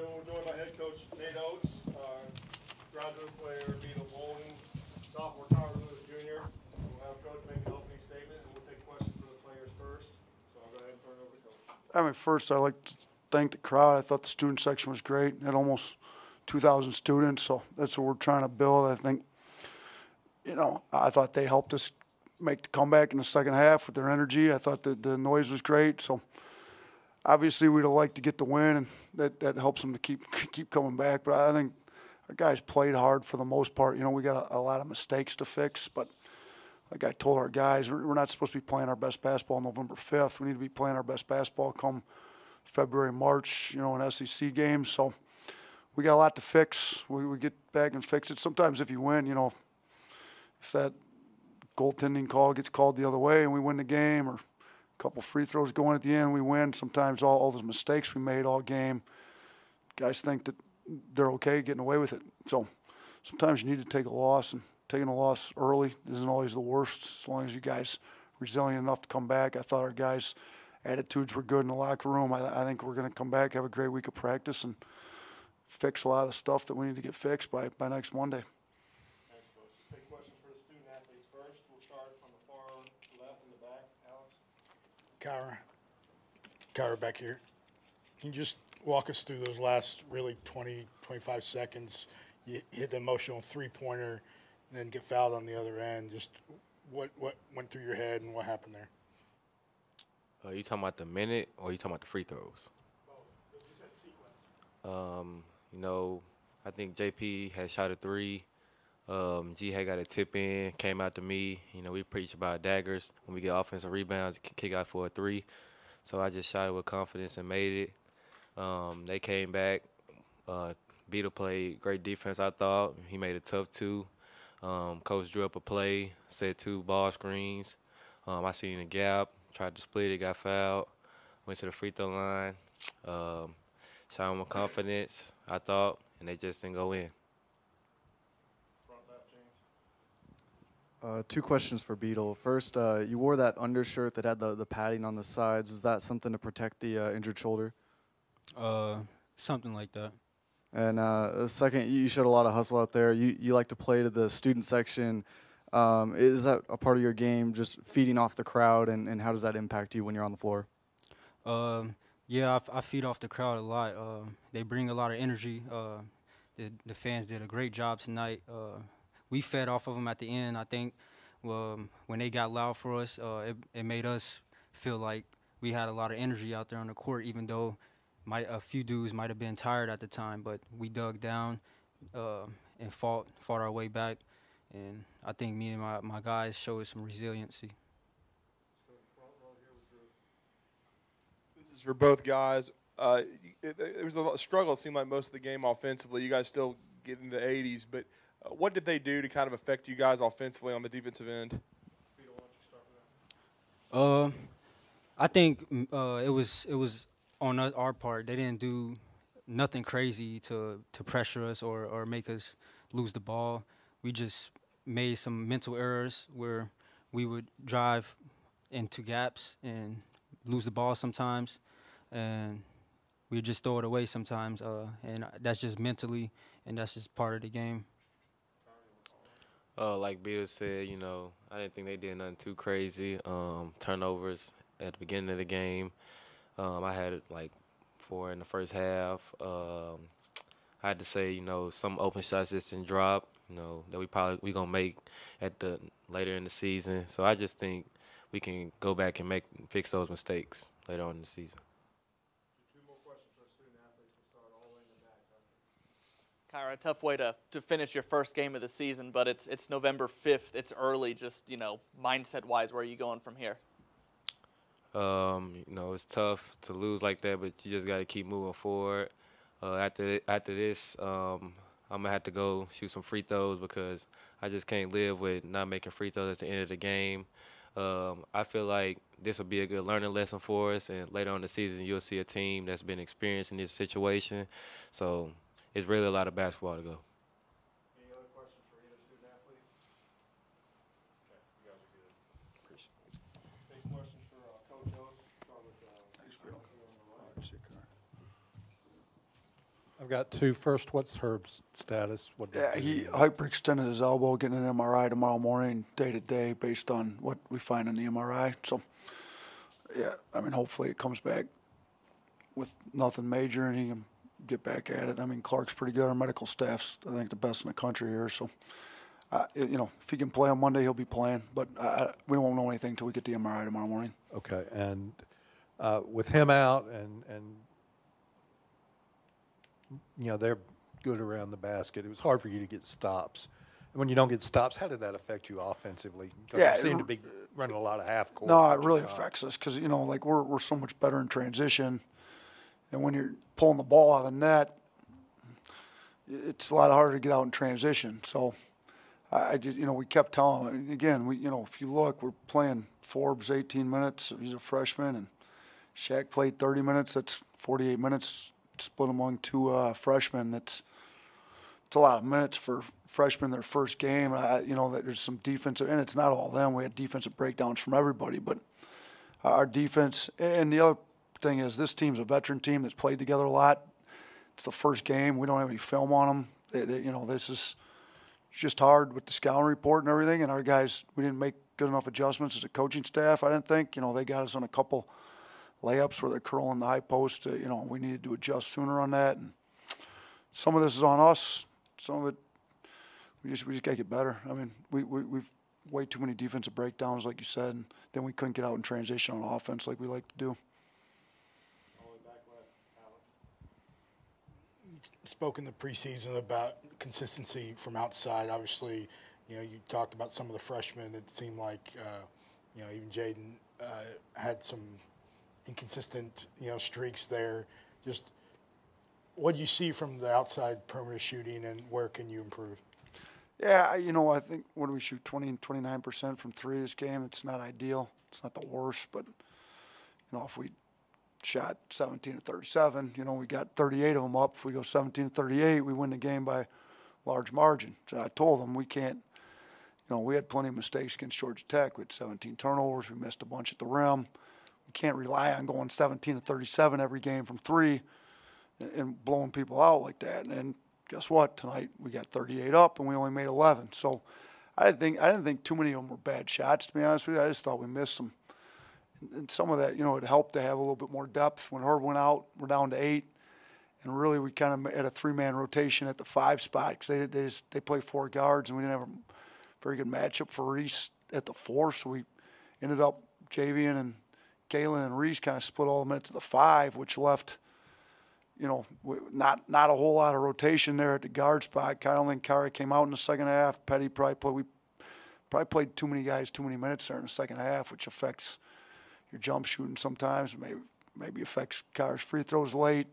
joined by head coach Nate Oats, uh, graduate player Vito sophomore Lewis Jr. We'll have coach make an opening statement, and we'll take questions the players first. So I'll go ahead and turn it over to coach. I mean, first, I'd like to thank the crowd. I thought the student section was great. Had almost 2,000 students, so that's what we're trying to build. I think, you know, I thought they helped us make the comeback in the second half with their energy. I thought that the noise was great. So obviously, we'd have liked to get the win, and that, that helps them to keep keep coming back. But I think our guys played hard for the most part. You know, we got a, a lot of mistakes to fix, but like I told our guys, we're, we're not supposed to be playing our best basketball November 5th. We need to be playing our best basketball come February, March, you know, in SEC games. So we got a lot to fix. We, we get back and fix it. Sometimes if you win, you know, if that goaltending call gets called the other way and we win the game or couple free throws going at the end, we win. Sometimes all, all those mistakes we made all game, guys think that they're okay getting away with it. So sometimes you need to take a loss and taking a loss early isn't always the worst as long as you guys resilient enough to come back. I thought our guys' attitudes were good in the locker room. I, I think we're going to come back, have a great week of practice, and fix a lot of the stuff that we need to get fixed by, by next Monday. Thanks, coach. Let's take questions for the student athletes first. We'll start on the far left in the back. Alex? Kira, Kira back here. Can you just walk us through those last really 20, 25 seconds? You hit the emotional three pointer, then get fouled on the other end. Just what what went through your head and what happened there? Uh, you talking about the minute or you talking about the free throws? Um, you know, I think JP had shot a three. Um, G had got a tip in, came out to me. You know, we preach about daggers when we get offensive rebounds, kick out for a three. So I just shot it with confidence and made it. Um, they came back. Uh, Beetle played great defense, I thought. He made a tough two. Um, Coach drew up a play, set two ball screens. Um, I seen a gap, tried to split it, got fouled. Went to the free throw line. Um, shot with confidence, I thought, and they just didn't go in. Front left, James? Uh, two questions for Beetle. First, uh, you wore that undershirt that had the, the padding on the sides. Is that something to protect the uh, injured shoulder? Uh, something like that. And uh, second, you showed a lot of hustle out there. You you like to play to the student section. Um, is that a part of your game, just feeding off the crowd, and, and how does that impact you when you're on the floor? Um, yeah, I, f- I feed off the crowd a lot. They bring a lot of energy. Uh, the the fans did a great job tonight. We fed off of them at the end. I think um, when they got loud for us, uh, it it made us feel like we had a lot of energy out there on the court, even though might a few dudes might have been tired at the time. But we dug down uh, and fought fought our way back. And I think me and my, my guys showed some resiliency. This is for both guys. Uh, it, it was a struggle. It seemed like most of the game offensively. You guys still get in the 80s, but what did they do to kind of affect you guys offensively on the defensive end? Um, I think mm, uh, it was it was on our part. They didn't do nothing crazy to to pressure us or or make us lose the ball. We just made some mental errors where we would drive into gaps and lose the ball sometimes, and we just throw it away sometimes. Uh, and that's just mentally, and that's just part of the game. Uh, like Bill said, you know, I didn't think they did nothing too crazy. Um, turnovers at the beginning of the game. Um, I had like four in the first half. Um, I had to say, you know, some open shots just didn't drop. You know that we probably we gonna make at the later in the season. So I just think we can go back and make fix those mistakes later on in the season. Two more questions for the student athletes. We'll start all the way in the back. Hunter. Kira, a tough way to, to finish your first game of the season, but it's it's November fifth. It's early. Just you know, mindset wise, where are you going from here? Um, you know, it's tough to lose like that, but you just got to keep moving forward. Uh, after after this, um, I'm gonna have to go shoot some free throws because I just can't live with not making free throws at the end of the game. Um, I feel like this will be a good learning lesson for us, and later on the season, you'll see a team that's been experienced in this situation. So it's really a lot of basketball to go. Any other questions for either student athlete? Okay, you guys are good. Appreciate it. Any questions for uh, Coach Oats? Start with, uh, Kelsey on the right. I've got two. First, what's Herb's status? What did Yeah, he hyperextended his elbow, getting an MRI tomorrow morning, day to day, based on what we find in the MRI. So, yeah, I mean, hopefully it comes back with nothing major and he can get back at it. I mean, Clark's pretty good. Our medical staff's, I think, the best in the country here. So, uh, you know, if he can play on Monday, he'll be playing. But uh, we won't know anything until we get the MRI tomorrow morning. Okay, and uh, with him out and, and, you know, they're good around the basket, it was hard for you to get stops. And when you don't get stops, how did that affect you offensively? Yeah, you seem to be running a lot of half court. No, it really affects us because you know, like we're we're so much better in transition, and when you're pulling the ball out of the net, it's a lot harder to get out in transition. So, I, just you know we kept telling again. We you know if you look, we're playing Forbes 18 minutes. He's a freshman, and Shaq played 30 minutes. That's 48 minutes split among two uh, freshmen. That's it's a lot of minutes for freshmen their first game. I, you know, that there's some defensive, and it's not all them. We had defensive breakdowns from everybody, but our defense. And the other thing is, this team's a veteran team that's played together a lot. It's the first game. We don't have any film on them. They, they, you know, this is just hard with the scouting report and everything. And our guys, we didn't make good enough adjustments as a coaching staff. I didn't think. You know, they got us on a couple layups where they're curling the high post. Uh, you know, we needed to adjust sooner on that. And some of this is on us. Some of it, we just we just got to get better. I mean, we, we we've way too many defensive breakdowns, like you said, and then we couldn't get out in transition on offense like we like to do. Spoke in the preseason about consistency from outside. Obviously, you know, you talked about some of the freshmen. It seemed like, uh, you know, even Jaden uh, had some inconsistent, you know, streaks there. Just what do you see from the outside perimeter shooting, and where can you improve? Yeah, you know, I think when we shoot 20 and 29 percent from three this game? It's not ideal. It's not the worst, but you know, if we shot 17 to 37, you know, we got 38 of them up. If we go 17 to 38, we win the game by large margin. So I told them we can't. You know, we had plenty of mistakes against Georgia Tech. We had 17 turnovers. We missed a bunch at the rim. We can't rely on going 17 to 37 every game from three and- and blowing people out like that. And guess what? Tonight we got 38 up and we only made 11. So I didn't think I didn't think too many of them were bad shots. To be honest with you, I just thought we missed some. And- some of that, you know, it helped to have a little bit more depth. When Herb went out, we're down to eight, and really we kind of had a three-man rotation at the five spot because they they just they play four guards and we didn't have a very good matchup for Reese at the four, so we ended up Javian and Galin and Reese kind of split all the minutes at the five, which left you know, not not a whole lot of rotation there at the guard spot. Kyle and Kari came out in the second half. Petty probably played, we probably played too many guys too many minutes there in the second half, which affects your jump shooting sometimes. Maybe maybe affects Kira's free throws late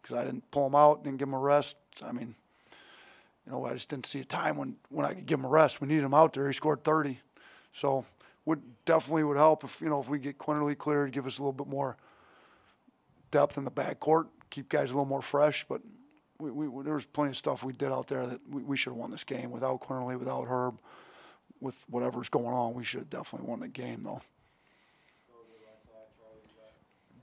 because I didn't pull him out, didn't give him a rest. I mean, you know, I just didn't see a time when when I could give him a rest. We needed him out there. He scored 30, so would definitely would help if you know if we get Quinerly cleared, give us a little bit more depth in the backcourt, keep guys a little more fresh. But we, we, there was plenty of stuff we did out there that we, we should have won this game without Quinerly, without Herb, with whatever's going on. We should have definitely won the game though.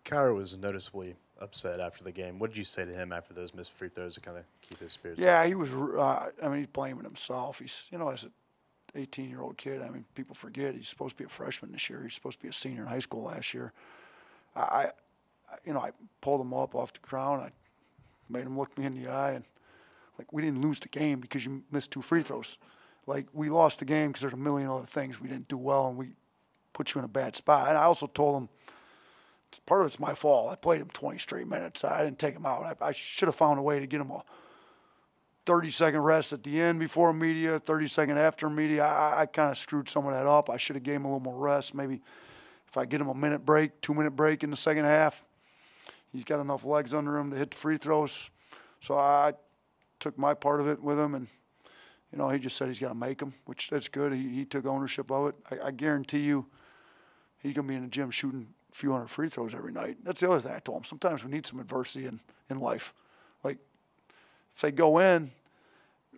Kira was noticeably upset after the game. What did you say to him after those missed free throws to kind of keep his spirits Yeah, up? he was. Uh, I mean, he's blaming himself. He's, you know, as an 18 year old kid, I mean, people forget he's supposed to be a freshman this year. He's supposed to be a senior in high school last year. I, I you know, I pulled him up off the ground. I made him look me in the eye, and like, we didn't lose the game because you missed two free throws. Like, we lost the game because there's a million other things we didn't do well, and we put you in a bad spot. And I also told him part of it's my fault. I played him 20 straight minutes. I didn't take him out. I, I should have found a way to get him a 30 second rest at the end before media, 30 second after media. I, I kind of screwed some of that up. I should have gave him a little more rest. Maybe if I get him a minute break, two minute break in the second half, he's got enough legs under him to hit the free throws. So I took my part of it with him, and you know he just said he's got to make them, which that's good. He, he took ownership of it. I, I guarantee you, he's gonna be in the gym shooting a few hundred free throws every night. That's the other thing I told him. Sometimes we need some adversity in, in life. Like if they go in,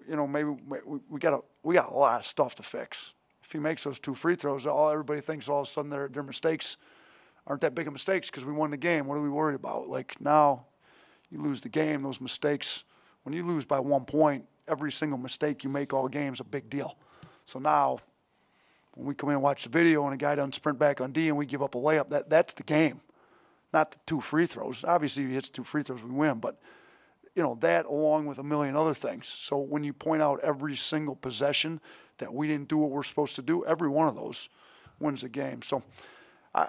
you know, maybe we, we got a we got a lot of stuff to fix. If he makes those two free throws, all everybody thinks all of a sudden their their mistakes aren't that big of mistakes because we won the game. What are we worried about? Like now, you lose the game, those mistakes when you lose by one point, every single mistake you make all game is a big deal. So now, when we come in and watch the video and a guy doesn't sprint back on D and we give up a layup, that, that's the game, not the two free throws. Obviously, if he hits two free throws, we win, but you know that along with a million other things. So when you point out every single possession that we didn't do what we're supposed to do, every one of those wins the game. So I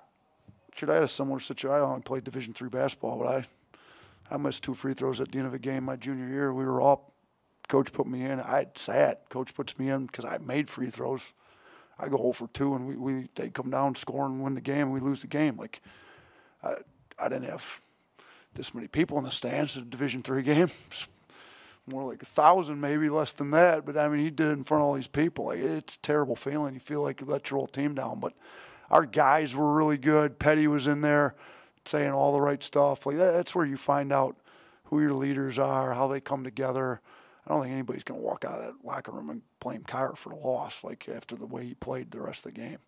should I had a similar situation. I only played Division three basketball, but I I missed two free throws at the end of a game my junior year. We were up. Coach put me in. I sat. Coach puts me in because I made free throws. I go 0 for 2, and we, we they come down, score, and win the game, and we lose the game. Like, I, I didn't have this many people in the stands at a Division three game. More like a thousand, maybe less than that. But I mean, he did it in front of all these people. Like, it's a terrible feeling. You feel like you let your whole team down. But our guys were really good. Petty was in there saying all the right stuff. Like that, that's where you find out who your leaders are, how they come together. I don't think anybody's going to walk out of that locker room and blame Kira for the loss, like after the way he played the rest of the game.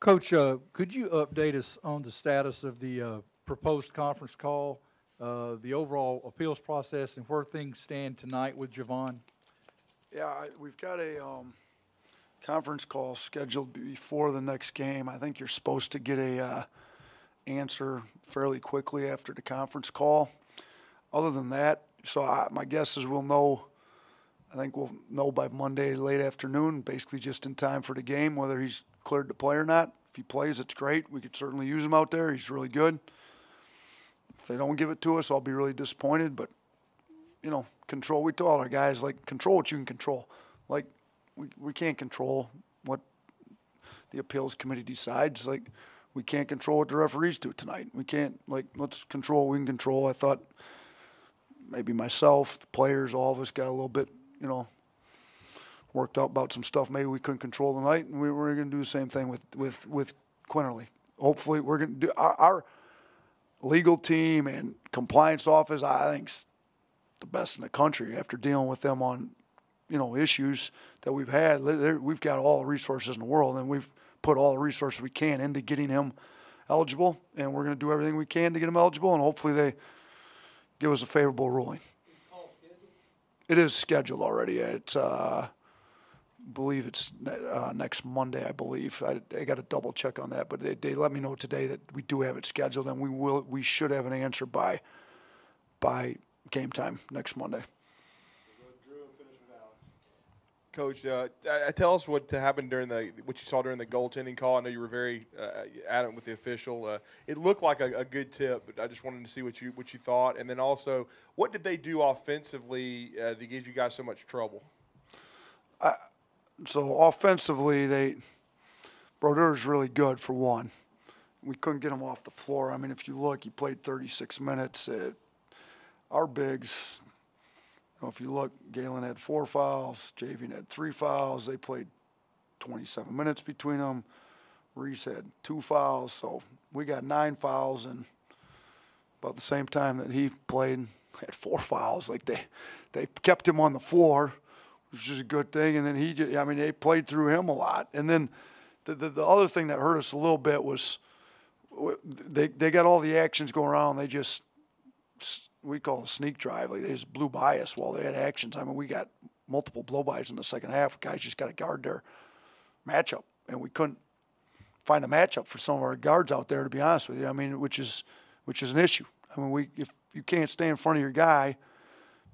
Coach, uh, could you update us on the status of the uh, proposed conference call, uh, the overall appeals process, and where things stand tonight with Javon? Yeah, I, we've got a um, conference call scheduled before the next game. I think you're supposed to get a uh, answer fairly quickly after the conference call. Other than that, so I, my guess is we'll know. I think we'll know by Monday late afternoon, basically just in time for the game, whether he's cleared to play or not. If he plays, it's great. We could certainly use him out there. He's really good. If they don't give it to us, I'll be really disappointed. But you know, control. We tell our guys like control what you can control. Like we we can't control what the appeals committee decides. Like we can't control what the referees do tonight. We can't like let's control what we can control. I thought maybe myself, the players, all of us got a little bit, you know, worked out about some stuff maybe we couldn't control tonight, and we were going to do the same thing with with with Quinerly. Hopefully, we're going to do our, our legal team and compliance office. I think's the best in the country after dealing with them on, you know, issues that we've had. We've got all the resources in the world, and we've put all the resources we can into getting him eligible, and we're going to do everything we can to get him eligible, and hopefully they give us a favorable ruling. It is scheduled already. It's, uh, believe it's uh, next Monday, I believe. I, I got to double check on that, but they, they let me know today that we do have it scheduled, and we will we should have an answer by by game time next Monday. Coach, uh, uh, tell us what happened during the what you saw during the goaltending call. I know you were very uh, adamant with the official. Uh, it looked like a, a, good tip, but I just wanted to see what you what you thought, and then also what did they do offensively uh, to give you guys so much trouble? so offensively, they Brodeur is really good for one. We couldn't get him off the floor. I mean, if you look, he played 36 minutes. At our bigs, know, if you look, Galin had four fouls, Javian had three fouls. They played 27 minutes between them. Reese had two fouls, so we got nine fouls, and about the same time that he played, had four fouls. Like they, they kept him on the floor which is a good thing. And then he, just, I mean, they played through him a lot. And then the, the, the other thing that hurt us a little bit was they they got all the actions going around. They just we call a sneak drive. Like they just blew by us while they had actions. I mean, we got multiple blowbys in the second half. Guys just got to guard their matchup, and we couldn't find a matchup for some of our guards out there. To be honest with you, I mean, which is which is an issue. I mean, we if you can't stay in front of your guy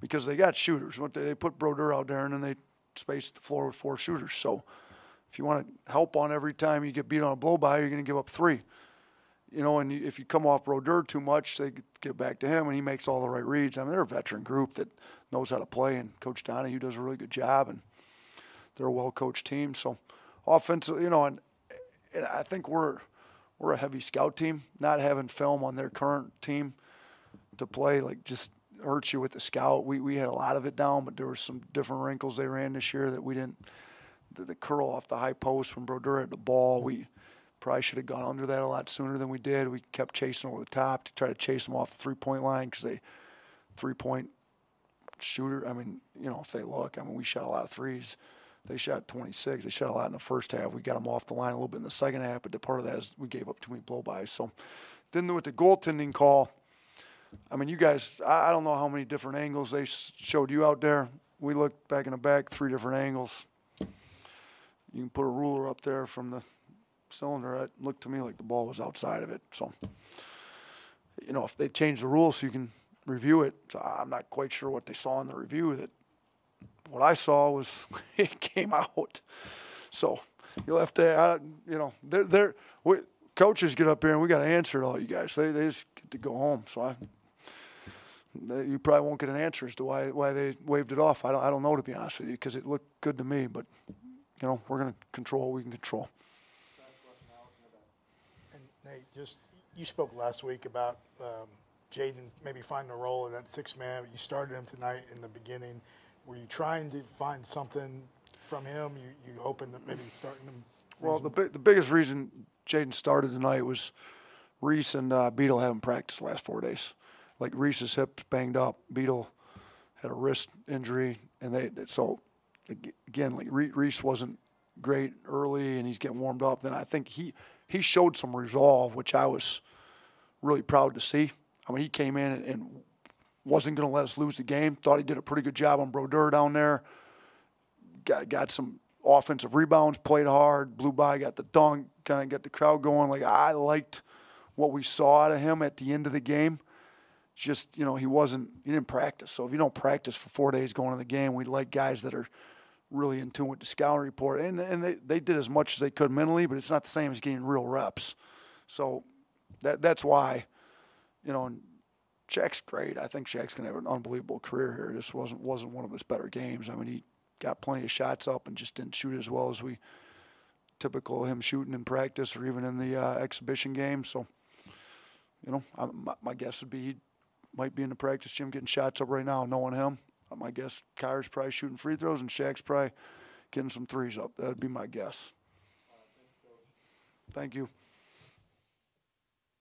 because they got shooters. What they, put Brodeur out there and then they spaced the floor with four shooters. So if you want to help on every time you get beat on a blow by, you're going to give up three. You know, and if you come off Brodeur too much, they get back to him and he makes all the right reads. I mean, they're a veteran group that knows how to play, and Coach Donahue does a really good job, and they're a well coached team. So offensive, you know, and, and I think we're we're a heavy scout team. Not having film on their current team to play, like just hurts you with the scout. We we had a lot of it down, but there were some different wrinkles they ran this year that we didn't. The, the curl off the high post when Brodeur had the ball, we probably should have gone under that a lot sooner than we did. We kept chasing over the top to try to chase them off the three point line because they three point shooter. I mean, you know, if they look, I mean, we shot a lot of threes. They shot 26. They shot a lot in the first half. We got them off the line a little bit in the second half, but the part of that is we gave up too many blowbys. So, then with the goaltending call, I mean, you guys, I, I don't know how many different angles they showed you out there. We looked back in the back, three different angles. You can put a ruler up there from the cylinder. It looked to me like the ball was outside of it. So, you know, if they change the rules so you can review it, so I'm not quite sure what they saw in the review. That what I saw was it came out. So you'll have to, you know, they're, they're, we, coaches get up here and we got to answer to all you guys. They, they just get to go home. So I, they, you probably won't get an answer as to why, why they waved it off. I don't, I don't know to be honest with you because it looked good to me, but you know, we're going to control what we can control. Nate, just, you spoke last week about um, Jaden maybe finding a role in that six man. but You started him tonight in the beginning. Were you trying to find something from him? You, you hoping that maybe starting him? Well, the, big, the biggest reason Jaden started tonight was Reese and uh, Beetle haven't practiced the last four days. Like Reese's hip banged up, Beetle had a wrist injury, and they so again like Reese wasn't great early, and he's getting warmed up. Then I think he he showed some resolve, which I was really proud to see. I mean, he came in and, and wasn't going to let us lose the game. Thought he did a pretty good job on Brodeur down there got got some offensive rebounds, played hard, blew by, got the dunk, kind of got the crowd going. Like I liked what we saw out of him at the end of the game. Just you know, he wasn't he didn't practice. So if you don't practice for four days going to the game, we like guys that are really in tune with the scouting report. And and they, they did as much as they could mentally, but it's not the same as getting real reps. So that that's why, you know, and Shaq's great. I think Shaq's gonna have an unbelievable career here. This wasn't wasn't one of his better games. I mean, he got plenty of shots up and just didn't shoot as well as we typical him shooting in practice or even in the uh, exhibition game. So, you know, I, my, my guess would be he might be in the practice gym getting shots up right now, knowing him. My guess, Kira's probably shooting free throws and Shaq's probably getting some threes up. That'd be my guess. Thank you.